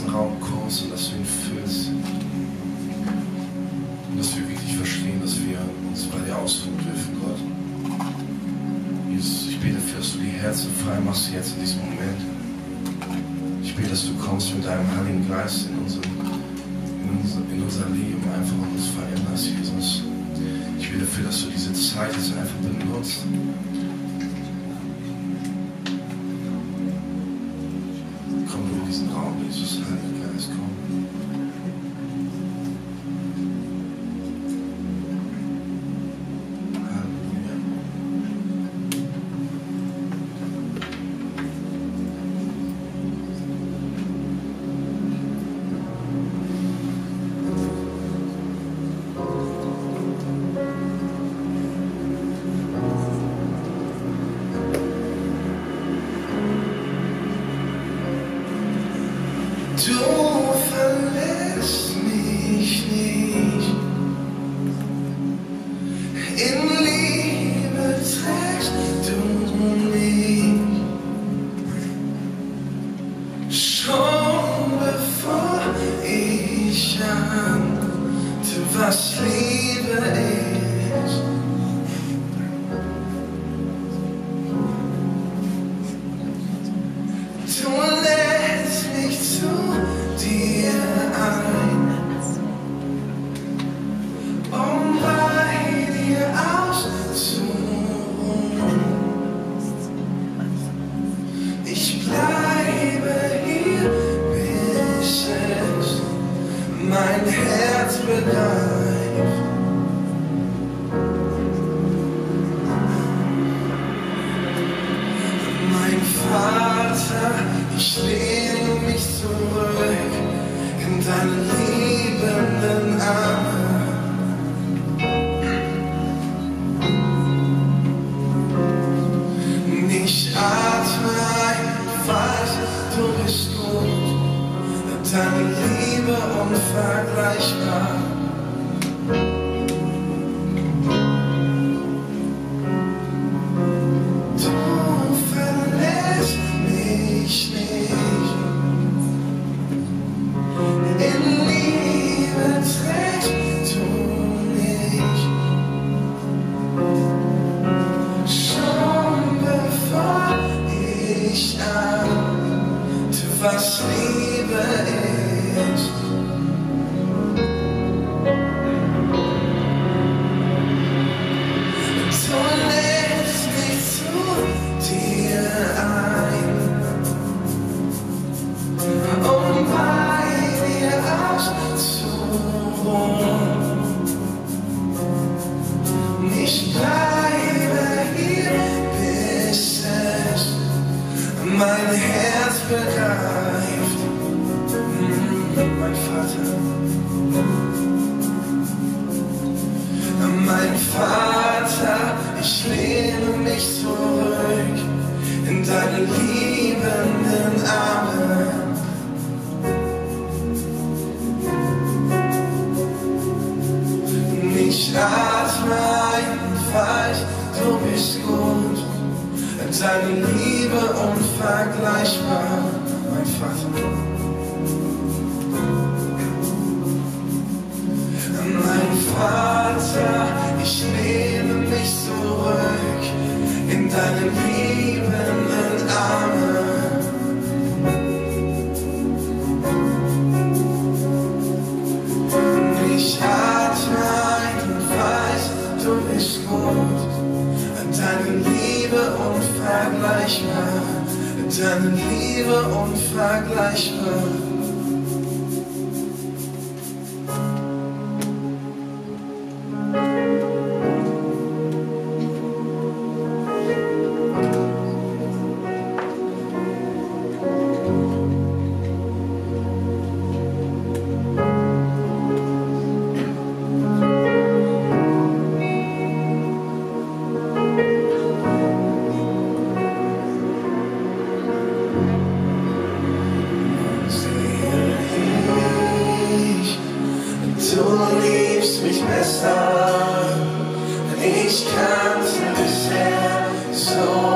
diesen Raum kommst und dass du ihn füllst. Und dass wir wirklich verstehen, dass wir uns bei dir ausruhen dürfen, Gott. Jesus, ich bete dafür, dass du die Herzen frei machst jetzt in diesem Moment. Ich bete, dass du kommst mit deinem Heiligen Geist in, unseren, in, unser, in unser Leben einfach uns veränderst, Jesus. Ich bete dafür, dass du diese Zeit jetzt einfach benutzt. Ich ahnte, was Vater, ich lehne mich zurück in deine liebenden Arme. Und weiß, du bist gut. Deine Liebe unvergleichbar, mein Vater. Mein Vater, ich lehne mich zurück in deine liebenden unvergleichbar, deine Liebe unvergleichbar. du liebst mich besser, denn ich kannte bisher so.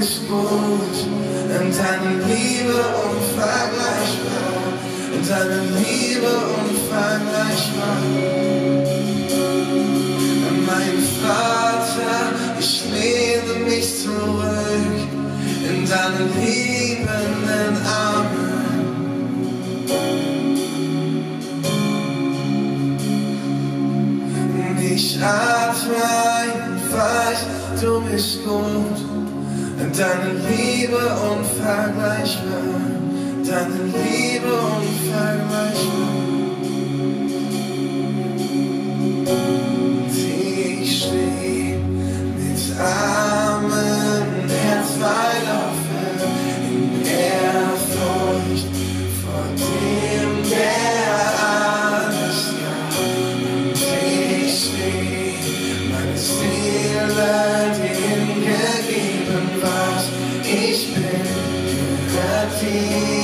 Bist gut. Und deine Liebe unvergleichbar. Und deine Liebe unvergleichbar. Mein Vater, ich lehne mich zurück in deine liebenden Ich atme einfach, du bist gut. Deine Liebe unvergleichbar, deine Liebe unvergleichbar. Ich stehe mit Armen, me.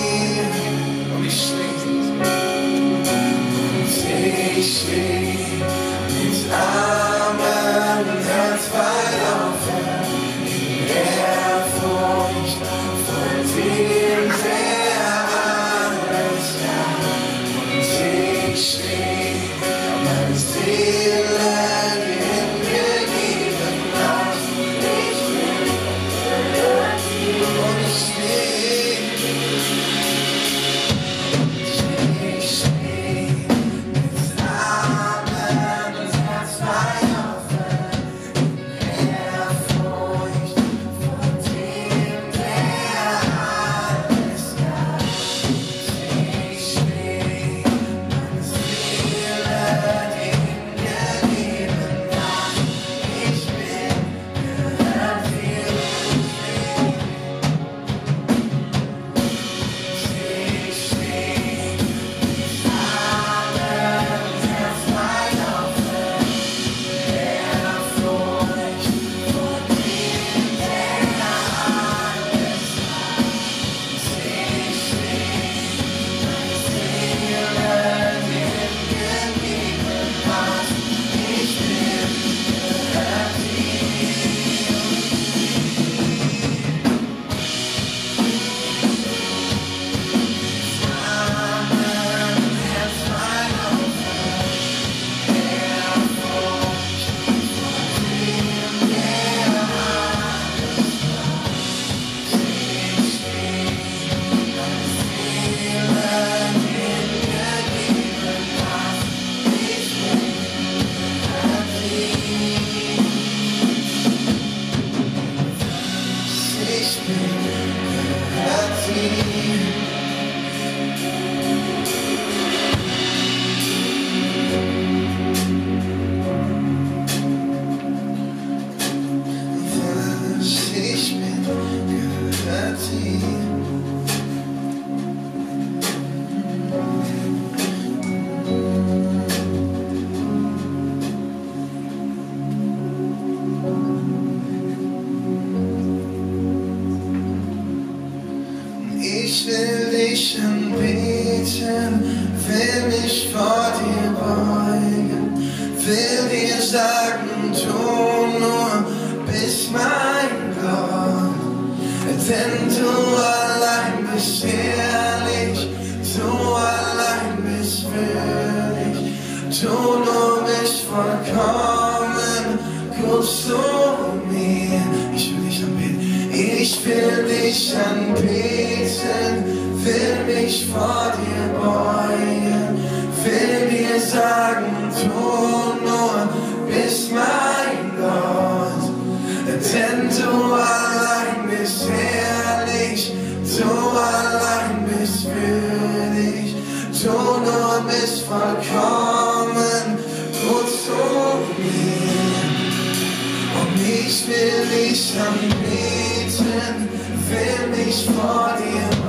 Dich anbeten, will mich vor dir beugen, will dir sagen, du nur bist mein Gott. Denn du allein bist herrlich, du allein bist würdig, du nur bist vollkommen, gut zu mir. Ich will dich anbeten, ich will dich anbeten, will mich vor dir beugen, will dir sagen, du nur bist mein Gott. Denn du allein bist herrlich, du allein bist würdig, du nur bist vollkommen, gut zu mir. Und ich will dich anbeten, will mich vor dir beugen,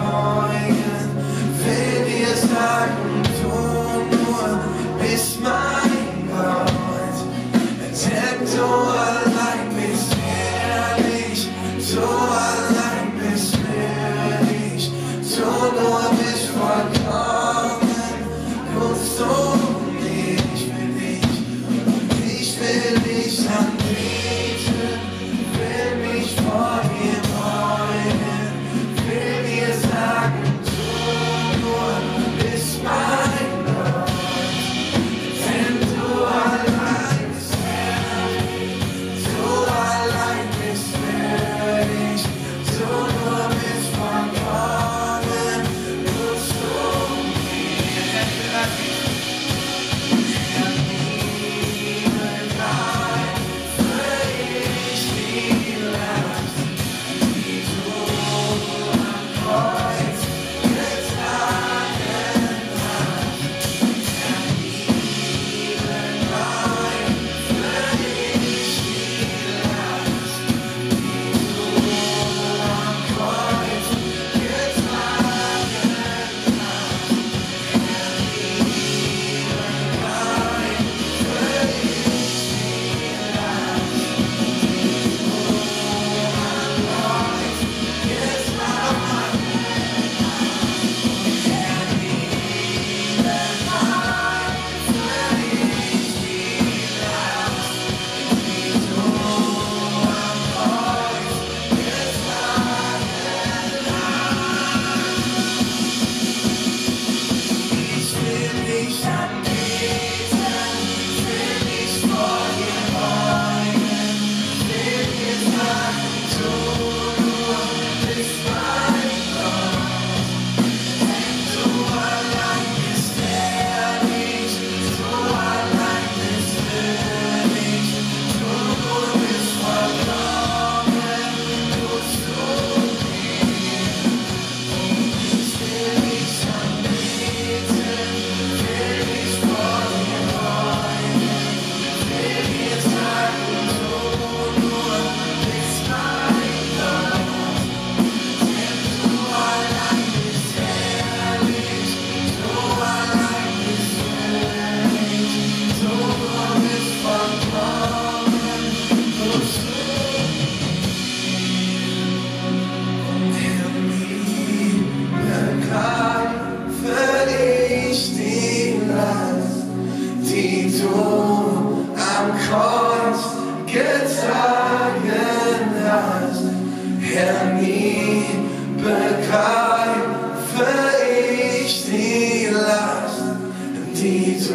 die du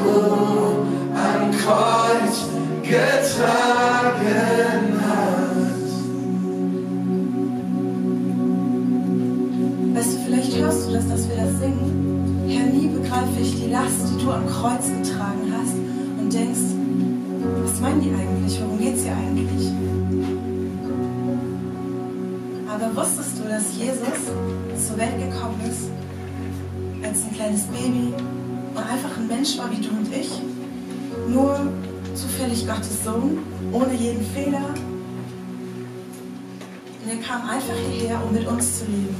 am Kreuz getragen hast. Weißt du, vielleicht hörst du das, dass wir das singen. Herr, nie begreife ich die Last, die du am Kreuz getragen hast und denkst, was meinen die eigentlich? Worum geht es hier eigentlich? Aber wusstest du, dass Jesus zur Welt gekommen ist als ein kleines Baby und einfach ein Mensch war wie du und ich? Nur zufällig Gottes Sohn, ohne jeden Fehler. Und er kam einfach hierher, um mit uns zu leben.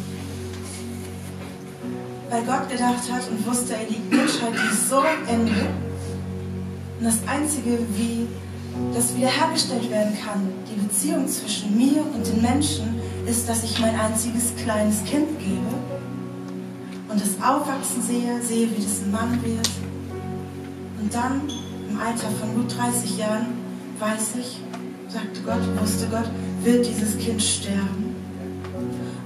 Weil Gott gedacht hat und wusste, ey, die Menschheit, die so Ende. Und das Einzige, wie das wiederhergestellt werden kann, die Beziehung zwischen mir und den Menschen, ist, dass ich mein einziges kleines Kind gebe und das aufwachsen sehe, sehe, wie das ein Mann wird. Und dann, im Alter von gut 30 Jahren, weiß ich, sagte Gott, wusste Gott, wird dieses Kind sterben.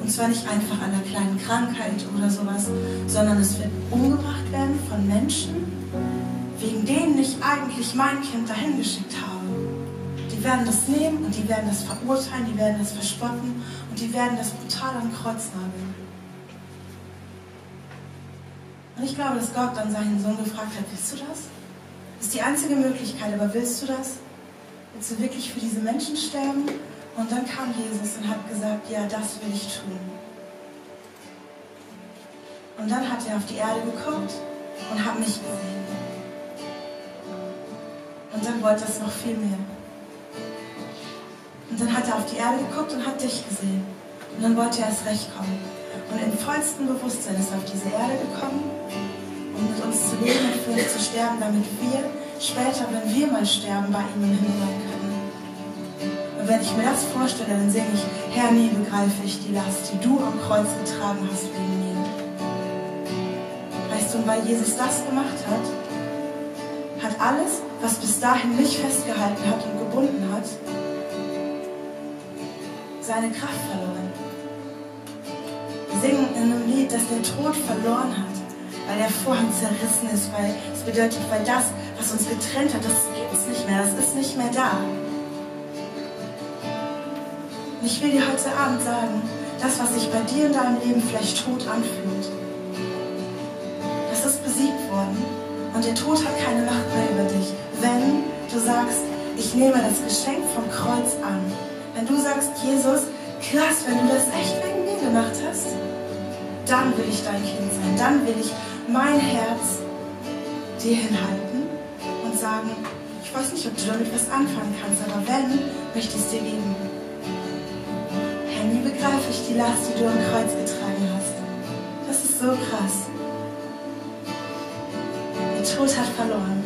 Und zwar nicht einfach an einer kleinen Krankheit oder sowas, sondern es wird umgebracht werden von Menschen, wegen denen ich eigentlich mein Kind dahin geschickt habe. Die werden das nehmen und die werden das verurteilen, die werden das verspotten und die werden das brutal am Kreuz nageln. Und ich glaube, dass Gott dann seinen Sohn gefragt hat, willst du das? Das ist die einzige Möglichkeit, aber willst du das? Willst du wirklich für diese Menschen sterben? Und dann kam Jesus und hat gesagt, ja, das will ich tun. Und dann hat er auf die Erde geguckt und hat mich gesehen. Und dann wollte es noch viel mehr. Und dann hat er auf die Erde geguckt und hat dich gesehen. Und dann wollte er erst recht kommen. Und im vollsten Bewusstsein ist er auf diese Erde gekommen, um mit uns zu leben und für uns zu sterben, damit wir später, wenn wir mal sterben, bei ihm im Himmel sein können. Und wenn ich mir das vorstelle, dann singe ich, Herr, nie begreife ich die Last, die du am Kreuz getragen hast wegen mir. Weißt du, weil Jesus das gemacht hat, hat alles, was bis dahin mich festgehalten hat und gebunden hat, seine Kraft verloren. Singen in einem Lied, dass der Tod verloren hat, weil der Vorhang zerrissen ist, weil es bedeutet, weil das, was uns getrennt hat, das gibt es nicht mehr, das ist nicht mehr da. Und ich will dir heute Abend sagen, das, was sich bei dir in deinem Leben vielleicht tot anfühlt, das ist besiegt worden und der Tod hat keine Macht mehr über dich, wenn du sagst, ich nehme das Geschenk vom Kreuz an wenn du sagst, Jesus, krass, wenn du das echt mir gemacht hast, dann will ich dein Kind sein. Dann will ich mein Herz dir hinhalten und sagen, ich weiß nicht, ob du damit was anfangen kannst, aber wenn, möchte ich es dir geben. Herr, nie begreife ich die Last, die du am Kreuz getragen hast. Das ist so krass. Der Tod hat verloren.